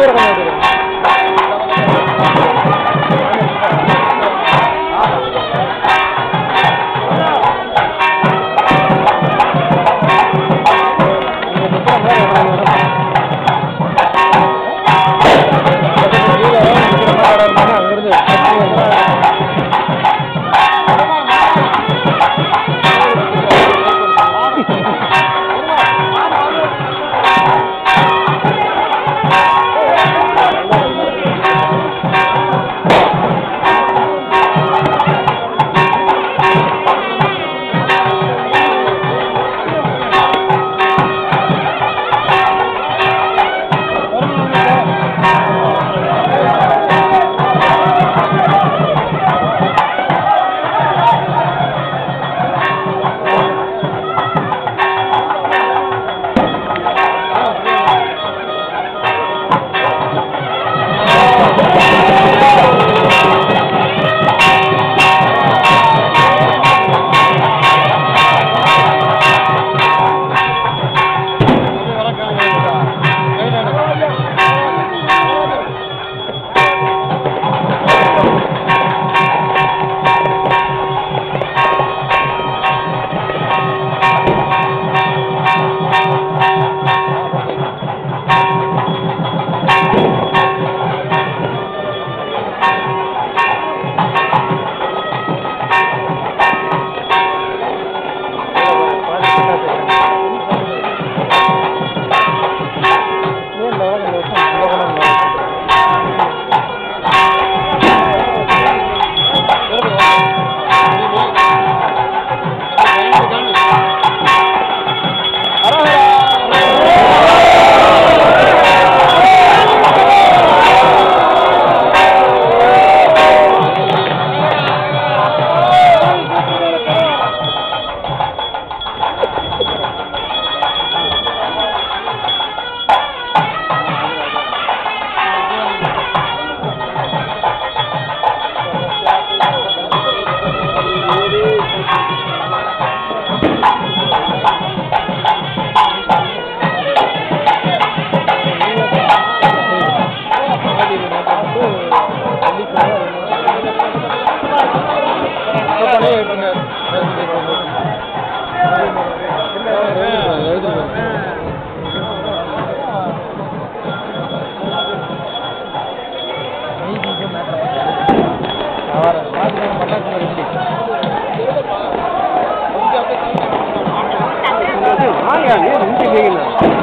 दो रकम दो। வாங்க ஏன் இங்கே கேட்கல